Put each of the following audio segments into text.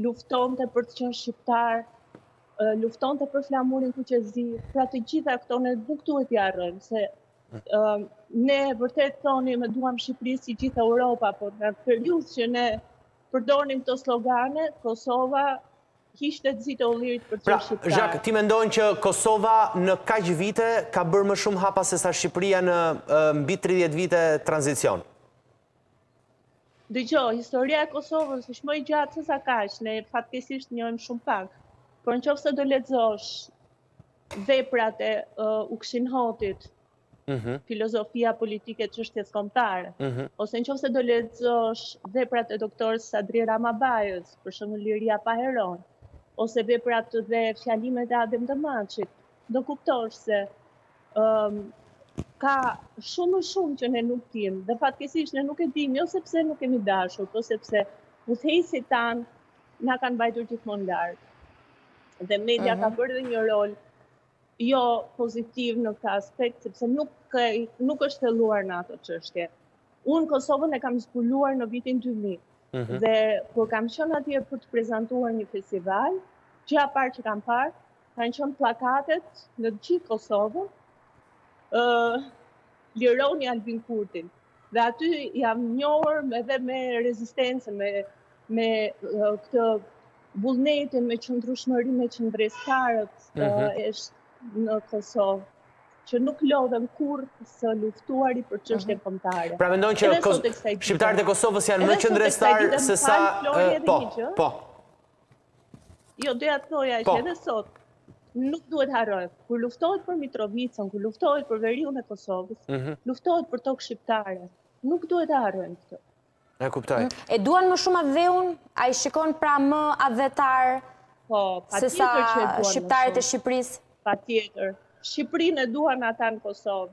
luftonte për të qenë shqiptar, luftonte për flamurin kuq e zi, pra të gjitha këto ne nuk duhet t'i harrojmë, se ne vërtet thoshim e duam Shqipërinë si gjithë Europa, por në periudhën që ne përdornim këto slogane, Kosova ishte të zitë o lirit për të qenë shqiptar. Pra, Zhak, ti mendon që Kosova në kaq vite ka bërë më shumë hapa se sa Shqipëria në mbi 30 vite tranzicion? Dëgjo, historia e Kosovës është më e gjatë se sa kaq, ne fatkeqësisht njohim shumë pak. Por në qoftë se do lexosh veprat e uh, Ukshin Hotit, mhm. filozofia politike e çështjes kombëtare, mhm. ose në qoftë se do lexosh veprat e doktor Sadri Ramabajës, për shembull Liria pa heron, ose veprat dhe fjalimet e Adem Demaçit, Do kuptosh se ka shumë më shumë që ne nuk dimë, dhe fatkeqësisht ne nuk e dimë, jo sepse nuk kemi dashur, po sepse udhëheqësit tanë na kanë mbajtur gjithmonë larg. Dhe media ka mhm. bërë dhe një rol jo pozitiv në këtë aspekt, sepse nuk, nuk është thelluar në ato çështje. Unë Kosovën e kam zbuluar në vitin 2000, mhm. dhe kur kam qenë atje për të prezentuar një festival, gjëja e parë që kam parë, kanë qenë plakatet në gjithë Kosovën, lironi Albin Kurtin. Dhe aty jam njohur edhe me rezistencën, me, me këtë vullnetin, me qëndrueshmëri, me qëndrestarët mm -hmm. në Kosovë që nuk lodhen kurrë së luftuari për çështjen kombëtare. Pra mendon që shqiptarët e Kosovës janë më qëndrestarë se sa... Po, po. Jo, doja të thosha që po. edhe sot nuk duhet të harrojmë, kur luftohet për Mitrovicën, kur luftohet për veriun e Kosovës, mhm. luftohet për tokë shqiptare, nuk duhet ta harrojmë këtë. E kuptoj. Mhm. E duan më shumë atdheun? A i shikon pra më atdhetarë po, se sa shqiptarët e Shqipërisë? Patjetër. Shqipërinë e duan ata në Kosovë.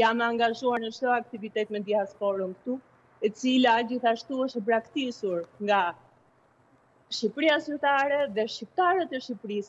Jam e angazhuar në çdo aktivitet me diasporën këtu, e cila gjithashtu është e braktisur nga Shqipëria zyrtare dhe shqiptarët e Shqipërisë